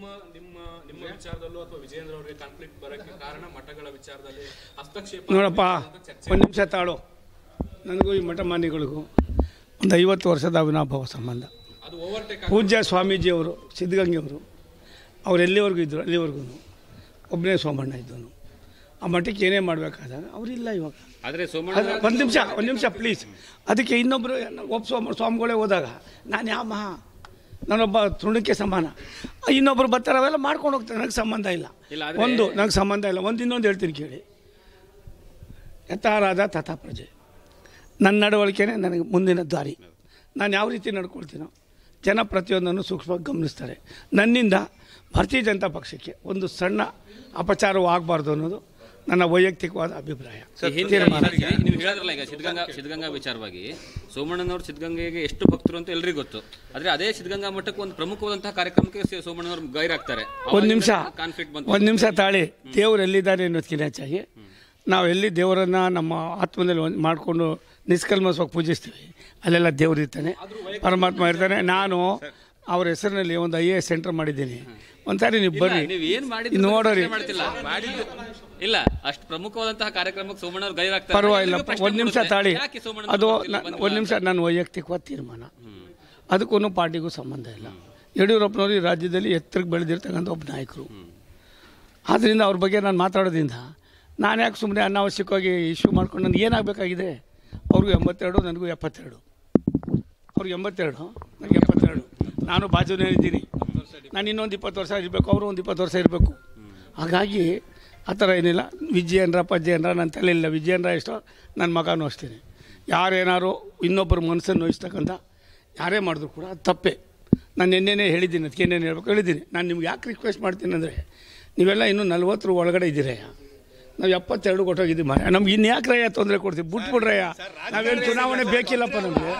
ನಿಮ್ಮ ನಿಮ್ಮ ನಿಮ್ಮ ವಿಚಾರದಲ್ಲೂ ಅಥವಾ ವಿಜೇಂದ್ರ ಅವರಿಗೆ ಕಾನ್ಫ್ಲಿಕ್ಟ್ ಬರಕ್ಕೆ ಕಾರಣ ಮಠಗಳ ವಿಚಾರದಲ್ಲಿ ಹಸ್ತಕ್ಷೇಪ ನೋಡಪ್ಪ ಒಂದು ನಿಮಿಷ ತಾಳು. ನನಗೂ ಈ ಮಠ ಮಾನ್ಯಗಳಿಗೂ ಒಂದು ಐವತ್ತು ವರ್ಷದ ಅವಿನಾಭಾವ ಸಂಬಂಧ. ಅದು ಓವರ್ಟೇಕ್ ಪೂಜ್ಯ ಸ್ವಾಮೀಜಿಯವರು ಸಿದ್ಧಗಂಗೆಯವರು ಅವರು ಎಲ್ಲಿವರೆಗೂ ಇದ್ದರು ಅಲ್ಲಿವರೆಗೂ? ಒಬ್ಬನೇ ಸೋಮಣ್ಣ ಇದ್ದನು ಆ ಮಠಕ್ಕೆ ಏನೇ ಮಾಡಬೇಕಾದಾಗ ಅವರಿಲ್ಲ ಇವಾಗ. ಆದರೆ ಸೋಮಣ್ಣ ಒಂದು ನಿಮಿಷ ಒಂದು ನಿಮಿಷ ಪ್ಲೀಸ್ ಅದಕ್ಕೆ ಇನ್ನೊಬ್ಬರು ಒಬ್ಬ ಸ್ವಾಮಿ ಸ್ವಾಮಿಗಳೇ ಹೋದಾಗ ನಾನು ಯಾವ ಮಹಾ? ನಾನೊಬ್ಬ ತೃಣಕ್ಕೆ ಸಮಾನ. ಇನ್ನೊಬ್ಬರು ಬರ್ತಾರೆ ಅವೆಲ್ಲ ಮಾಡ್ಕೊಂಡು ಹೋಗ್ತಾರೆ. ನನಗೆ ಸಂಬಂಧ ಇಲ್ಲ. ಇಲ್ಲ, ಒಂದು ನನಗೆ ಸಂಬಂಧ ಇಲ್ಲ. ಒಂದು ಇನ್ನೊಂದು ಹೇಳ್ತೀನಿ ಕೇಳಿ. ಯಥಾರಾದ ತಥಾ ಪ್ರಜೆ. ನನ್ನ ನಡವಳಿಕೆನೇ ನನಗೆ ಮುಂದಿನ ದಾರಿ. ನಾನು ಯಾವ ರೀತಿ ನಡ್ಕೊಳ್ತೀನೋ ಜನ ಪ್ರತಿಯೊಂದನ್ನು ಸೂಕ್ಷ್ಮವಾಗಿ ಗಮನಿಸ್ತಾರೆ. ನನ್ನಿಂದ ಭಾರತೀಯ ಜನತಾ ಪಕ್ಷಕ್ಕೆ ಒಂದು ಸಣ್ಣ ಅಪಚಾರವೂ ಆಗಬಾರ್ದು ಅನ್ನೋದು ನನ್ನ ವೈಯಕ್ತಿಕವಾದ ಅಭಿಪ್ರಾಯ. ನೀವು ಹೇಳಿದ್ರಲ್ಲ ಈಗ ಸಿದ್ಧಗಂಗಾ ಸಿದ್ಧಗಂಗಾ ವಿಚಾರವಾಗಿ ಸೋಮಣ್ಣನವರು ಸಿದ್ಧಗಂಗೆಗೆ ಎಷ್ಟು ಭಕ್ತರು ಅಂತ ಎಲ್ರಿಗೂ ಗೊತ್ತು. ಆದ್ರೆ ಅದೇ ಸಿದ್ಧಗಂಗಾ ಮಠಕ್ಕೆ ಒಂದು ಪ್ರಮುಖವಾದಂತಹ ಕಾರ್ಯಕ್ರಮಕ್ಕೆ ಸೋಮಣ್ಣನವರು ಗೈರಾಗ್ತಾರೆ ಒಂದು ನಿಮಿಷ. ಕಾನ್ಫ್ಲಿಕ್ಟ್ ಬಂತು ಒಂದು ನಿಮಿಷ ತಾಳಿ. ದೇವರು ಎಲ್ಲಿದ್ದಾರೆ ಅನ್ನೋದಕ್ಕಿಂತ ಹೆಚ್ಚಾಗಿ ನಾವು ಎಲ್ಲಿ ದೇವರನ್ನು ನಮ್ಮ ಆತ್ಮದಲ್ಲಿ ಒಂದು ಮಾಡಿಕೊಂಡು ನಿಷ್ಕಲ್ಮಸವಾಗಿ ಪೂಜಿಸ್ತೀವಿ ಅಲ್ಲೆಲ್ಲ ದೇವರು ಇರ್ತಾನೆ. ಪರಮಾತ್ಮ ಇರ್ತಾನೆ. ನಾನು ಅವ್ರ ಹೆಸರಿನಲ್ಲಿ ಒಂದು ಐ ಎ ಎಸ್ ಸೆಂಟರ್ ಮಾಡಿದ್ದೀನಿ. ಒಂದ್ಸಾರಿ ನೀವು ಬರ್ರಿ ನೋಡೋರಿ. ಇಲ್ಲ ಅಷ್ಟು ಪ್ರಮುಖವಾದಂತಹ ಕಾರ್ಯಕ್ರಮಕ್ಕೆ ಸೋಮಣ್ಣ ಅವರು ಗೈರಾಗ್ತಾರೆ ಪರವಾಗಿಲ್ಲ ಒಂದು ನಿಮಿಷ ತಾಳಿ. ಅದು ಒಂದು ನಿಮಿಷ ನನ್ನ ವೈಯಕ್ತಿಕವಾದ ತೀರ್ಮಾನ. ಅದಕ್ಕೂ ಪಾರ್ಟಿಗೂ ಸಂಬಂಧ ಇಲ್ಲ. ಯಡಿಯೂರಪ್ಪನವರು ಈ ರಾಜ್ಯದಲ್ಲಿ ಎತ್ತರಕ್ಕೆ ಬೆಳೆದಿರ್ತಕ್ಕಂಥ ಒಬ್ಬ ನಾಯಕರು. ಆದ್ದರಿಂದ ಅವ್ರ ಬಗ್ಗೆ ನಾನು ಮಾತಾಡೋದ್ರಿಂದ ನಾನು ಯಾಕೆ ಸುಮ್ಮನೆ ಅನಾವಶ್ಯಕವಾಗಿ ಇಶ್ಯೂ ಮಾಡ್ಕೊಂಡು ನನಗೆ ಏನಾಗಬೇಕಾಗಿದೆ? ಅವ್ರಿಗೂ ಎಂಬತ್ತೆರಡು ನನಗೂ ಎಪ್ಪತ್ತೆರಡು. ಅವ್ರಿಗೆ ಎಂಬತ್ತೆರಡು ನನಗೆ ಎಪ್ಪತ್ತೆರಡು. ನಾನು ಬಾಜುನೇ ಇದ್ದೀನಿ. ನಾನು ಇನ್ನೊಂದು ಇಪ್ಪತ್ತು ವರ್ಷ ಇರಬೇಕು ಅವರು ಒಂದು ಇಪ್ಪತ್ತು ವರ್ಷ ಇರಬೇಕು. ಹಾಗಾಗಿ ಆ ಥರ ಏನಿಲ್ಲ. ವಿಜಯನ್ರ ಪಜ್ಜಯನ್ರ ನನ್ನ ತಲೆಯಿಲ್ಲ ವಿಜಯನ್ರ ಇಷ್ಟ ನನ್ನ ಮಗ ನೋಯಿಸ್ತೀನಿ ಯಾರೇನಾರು ಇನ್ನೊಬ್ಬರು ಮನಸ್ಸನ್ನು ನೋಯಿಸ್ತಕ್ಕಂಥ ಯಾರೇ ಮಾಡಿದ್ರು ಕೂಡ ಅದು ತಪ್ಪೇ. ನಾನು ನಿನ್ನೆನೇ ಹೇಳಿದ್ದೀನಿ ಅದಕ್ಕೆ ಏನೇನು ಹೇಳ್ಬೇಕು. ಹೇಳಿದ್ದೀನಿ. ನಾನು ನಿಮ್ಗೆ ಯಾಕೆ ರಿಕ್ವೆಸ್ಟ್ ಮಾಡ್ತೀನಿ ಅಂದರೆ ನೀವೆಲ್ಲ ಇನ್ನೂ ನಲ್ವತ್ತರ ಒಳಗಡೆ ಇದ್ದೀರಯ್ಯ. ನಾವು ಎಪ್ಪತ್ತೆರಡು ಕೊಟ್ಟೋಗಿದ್ದೀವಿ ಮರ ನಮ್ಗೆ ಇನ್ಯಾಕ್ರಯ್ಯ ತೊಂದರೆ ಕೊಡ್ತೀವಿ? ಬಿಟ್ಬಿಡ್ರಯ್ಯ. ನಾವೇನು ಚುನಾವಣೆ ಬೇಕಿಲ್ಲಪ್ಪ ನಮಗೆ.